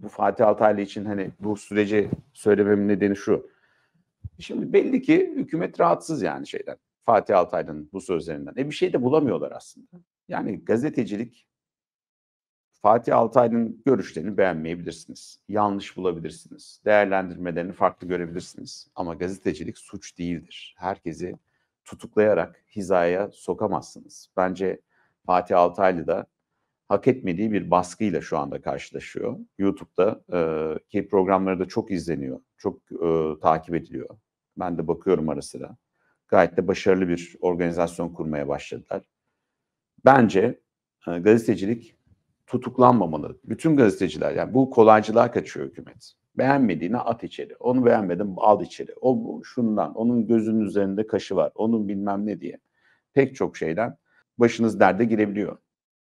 bu Fatih Altaylı için hani bu süreci söylememin nedeni şu. Şimdi belli ki hükümet rahatsız yani şeyden. Fatih Altaylı'nın bu sözlerinden. E bir şey de bulamıyorlar aslında. Yani gazetecilik Fatih Altaylı'nın görüşlerini beğenmeyebilirsiniz. Yanlış bulabilirsiniz. Değerlendirmelerini farklı görebilirsiniz. Ama gazetecilik suç değildir. Herkesi tutuklayarak hizaya sokamazsınız. Bence Fatih Altaylı da hak etmediği bir baskıyla şu anda karşılaşıyor. YouTube'da e, ki programları da çok izleniyor, çok e, takip ediliyor. Ben de bakıyorum ara sıra. Gayet de başarılı bir organizasyon kurmaya başladılar. Bence e, gazetecilik tutuklanmamalı. Bütün gazeteciler yani bu kolaycılığa kaçıyor hükümet. Beğenmediğini at içeri. Onu beğenmedim al içeri. O şundan. Onun gözünün üzerinde kaşı var. Onun bilmem ne diye. Pek çok şeyden başınız derde girebiliyor.